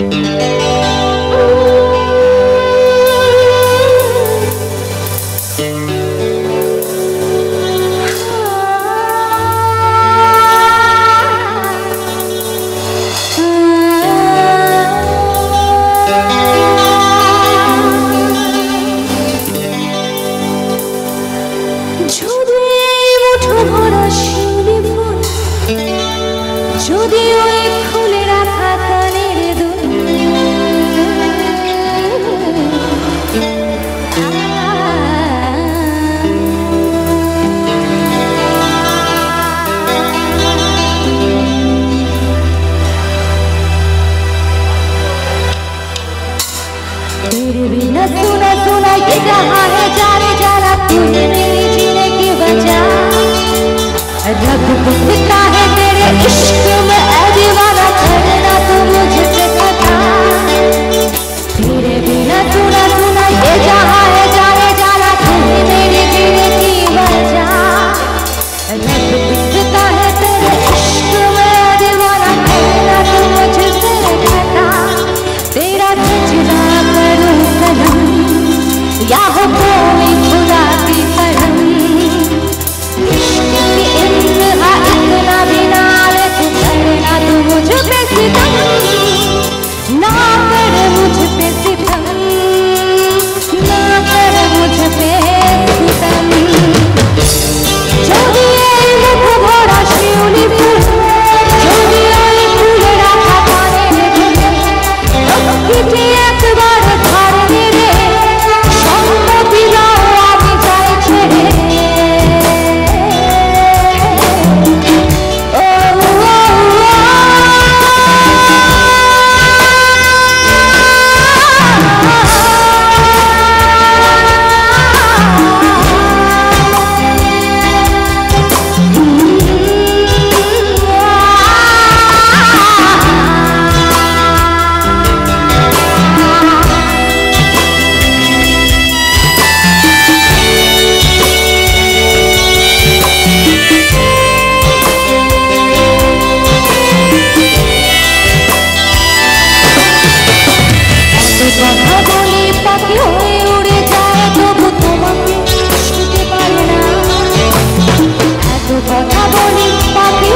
Música तेरे बिना सुना सुना है? जीने की वजह। रब है तेरे इश्क क्या हो কথা বলি পাখি হয়ে উড়ে যায় তবু তোমাকে ছুতে পারে না। এত কথা বলি পাখি